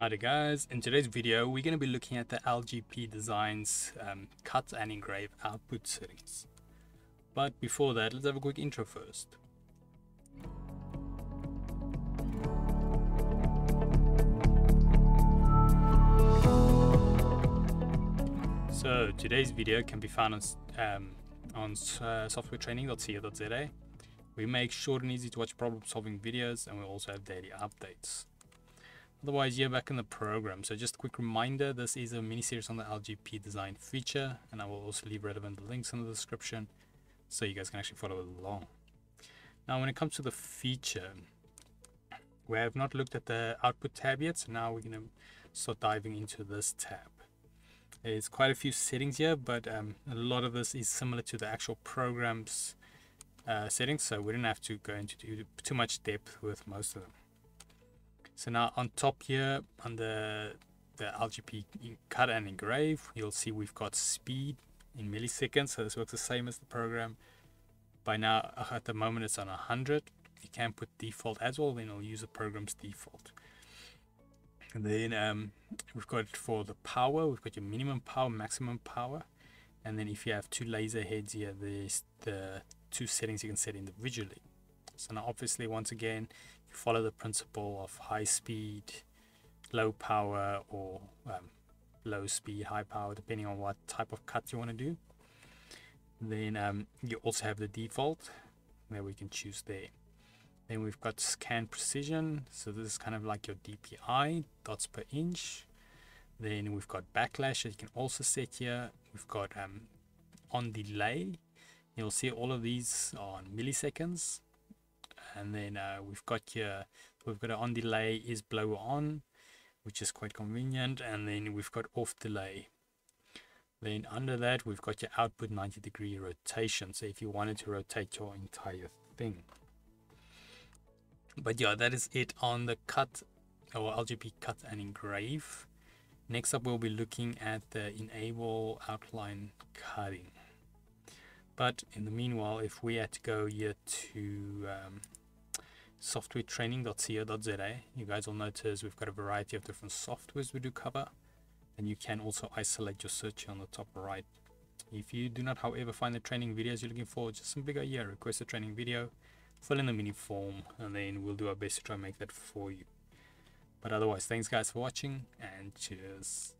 Hi there guys, in today's video we're going to be looking at the LGP Designs um, cut and engrave output settings. But before that, let's have a quick intro first. So today's video can be found on, um, on uh. We make short and easy to watch problem solving videos and we also have daily updates. Otherwise, you're back in the program. So just a quick reminder, this is a mini series on the LGP design feature, and I will also leave relevant links in the description so you guys can actually follow along. Now, when it comes to the feature, we have not looked at the output tab yet, so now we're going to start diving into this tab. There's quite a few settings here, but um, a lot of this is similar to the actual program's uh, settings, so we do not have to go into too, too much depth with most of them. So now on top here, under the, LGP cut and engrave, you'll see we've got speed in milliseconds. So this works the same as the program. By now, uh, at the moment, it's on 100. You can put default as well, then it'll use the program's default. And then um, we've got for the power, we've got your minimum power, maximum power. And then if you have two laser heads here, there's the two settings you can set individually. So now obviously, once again, you follow the principle of high speed, low power, or um, low speed, high power, depending on what type of cut you want to do. Then um, you also have the default that we can choose there. Then we've got scan precision. So this is kind of like your DPI, dots per inch. Then we've got backlash that you can also set here. We've got um, on delay. You'll see all of these on milliseconds and then uh, we've got here we've got an on delay is blow on which is quite convenient and then we've got off delay. Then under that we've got your output 90 degree rotation. So if you wanted to rotate your entire thing. But yeah that is it on the cut or LGP cut and engrave. Next up we'll be looking at the enable outline cutting. But in the meanwhile if we had to go here to um, softwaretraining.co.za. You guys will notice we've got a variety of different softwares we do cover, and you can also isolate your search on the top right. If you do not, however, find the training videos you're looking for, just simply go here, request a training video, fill in the mini form, and then we'll do our best to try and make that for you. But otherwise, thanks guys for watching, and cheers.